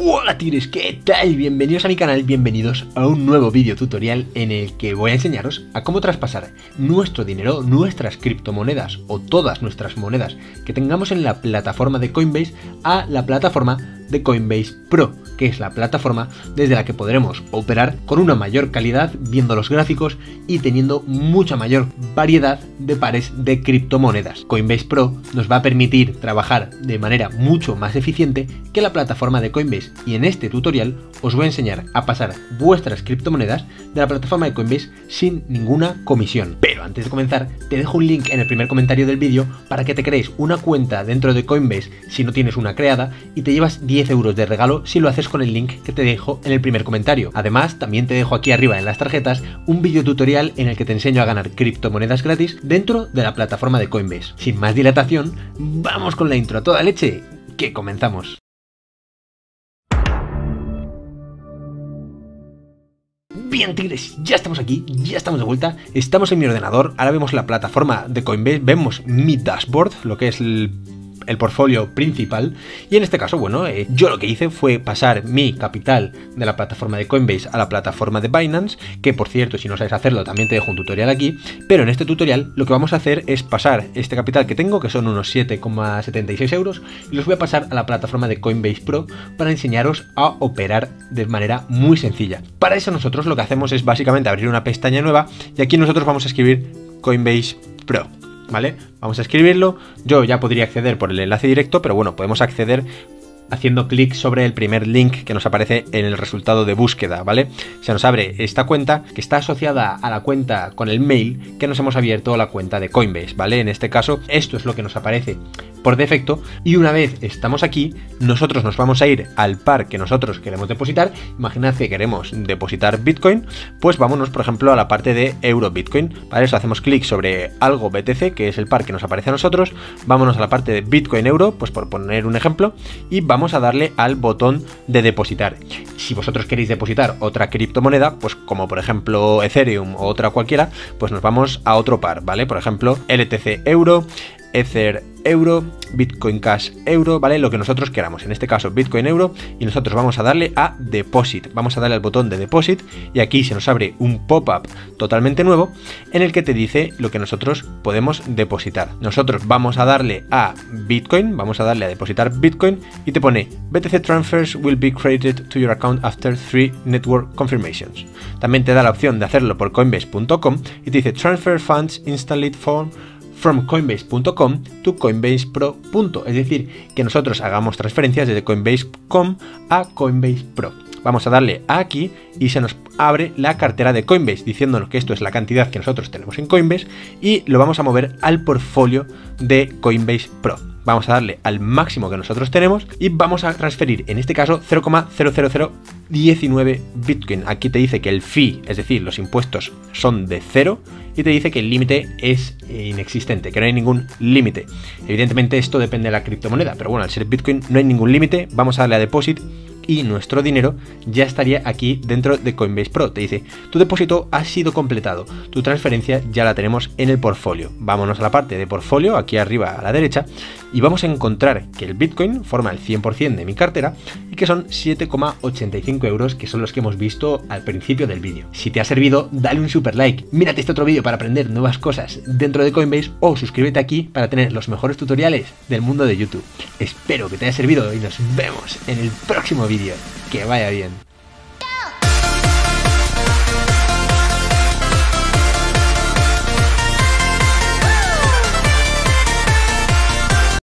Hola tigres, ¿qué tal? Bienvenidos a mi canal, bienvenidos a un nuevo vídeo tutorial en el que voy a enseñaros a cómo traspasar nuestro dinero, nuestras criptomonedas o todas nuestras monedas que tengamos en la plataforma de Coinbase a la plataforma de Coinbase Pro, que es la plataforma desde la que podremos operar con una mayor calidad viendo los gráficos y teniendo mucha mayor variedad de pares de criptomonedas. Coinbase Pro nos va a permitir trabajar de manera mucho más eficiente que la plataforma de Coinbase y en este tutorial os voy a enseñar a pasar vuestras criptomonedas de la plataforma de Coinbase sin ninguna comisión. Pero antes de comenzar, te dejo un link en el primer comentario del vídeo para que te crees una cuenta dentro de Coinbase si no tienes una creada y te llevas 10 euros de regalo si lo haces con el link que te dejo en el primer comentario. Además, también te dejo aquí arriba en las tarjetas un vídeo tutorial en el que te enseño a ganar criptomonedas gratis dentro de la plataforma de Coinbase. Sin más dilatación, vamos con la intro a toda leche, que comenzamos. Bien, tigres, ya estamos aquí, ya estamos de vuelta, estamos en mi ordenador, ahora vemos la plataforma de Coinbase, vemos mi dashboard, lo que es el el portfolio principal. Y en este caso, bueno, eh, yo lo que hice fue pasar mi capital de la plataforma de Coinbase a la plataforma de Binance, que por cierto, si no sabes hacerlo, también te dejo un tutorial aquí. Pero en este tutorial lo que vamos a hacer es pasar este capital que tengo, que son unos 7,76 euros, y los voy a pasar a la plataforma de Coinbase Pro para enseñaros a operar de manera muy sencilla. Para eso nosotros lo que hacemos es básicamente abrir una pestaña nueva y aquí nosotros vamos a escribir Coinbase Pro. ¿Vale? Vamos a escribirlo. Yo ya podría acceder por el enlace directo, pero bueno, podemos acceder haciendo clic sobre el primer link que nos aparece en el resultado de búsqueda, ¿vale? Se nos abre esta cuenta que está asociada a la cuenta con el mail que nos hemos abierto a la cuenta de Coinbase, ¿vale? En este caso, esto es lo que nos aparece por defecto y una vez estamos aquí, nosotros nos vamos a ir al par que nosotros queremos depositar. Imaginad que queremos depositar Bitcoin, pues vámonos, por ejemplo, a la parte de Euro Bitcoin. Para eso hacemos clic sobre algo BTC, que es el par que nos aparece a nosotros. Vámonos a la parte de Bitcoin Euro, pues por poner un ejemplo, y vamos a darle al botón de depositar. Si vosotros queréis depositar otra criptomoneda, pues como por ejemplo Ethereum o otra cualquiera, pues nos vamos a otro par, ¿vale? Por ejemplo, LTC Euro, Ether euro, Bitcoin Cash euro, ¿vale? Lo que nosotros queramos, en este caso Bitcoin euro, y nosotros vamos a darle a Deposit, vamos a darle al botón de Deposit y aquí se nos abre un pop-up totalmente nuevo en el que te dice lo que nosotros podemos depositar. Nosotros vamos a darle a Bitcoin, vamos a darle a depositar Bitcoin y te pone BTC transfers will be created to your account after three network confirmations. También te da la opción de hacerlo por coinbase.com y te dice transfer funds instantly from from coinbase.com to coinbase pro. Es decir, que nosotros hagamos transferencias desde coinbase.com a Coinbase Pro. Vamos a darle aquí y se nos abre la cartera de Coinbase diciéndonos que esto es la cantidad que nosotros tenemos en Coinbase y lo vamos a mover al portfolio de Coinbase Pro. Vamos a darle al máximo que nosotros tenemos y vamos a transferir en este caso 0,00019 Bitcoin. Aquí te dice que el fee, es decir, los impuestos son de cero y te dice que el límite es inexistente, que no hay ningún límite. Evidentemente esto depende de la criptomoneda, pero bueno, al ser Bitcoin no hay ningún límite, vamos a darle a deposit y nuestro dinero ya estaría aquí dentro de Coinbase Pro. Te dice, tu depósito ha sido completado, tu transferencia ya la tenemos en el portfolio. Vámonos a la parte de portfolio, aquí arriba a la derecha, y vamos a encontrar que el Bitcoin forma el 100% de mi cartera y que son 7,85 euros, que son los que hemos visto al principio del vídeo. Si te ha servido, dale un super like, mírate este otro vídeo para aprender nuevas cosas dentro de Coinbase o suscríbete aquí para tener los mejores tutoriales del mundo de YouTube. Espero que te haya servido y nos vemos en el próximo vídeo. Que vaya bien.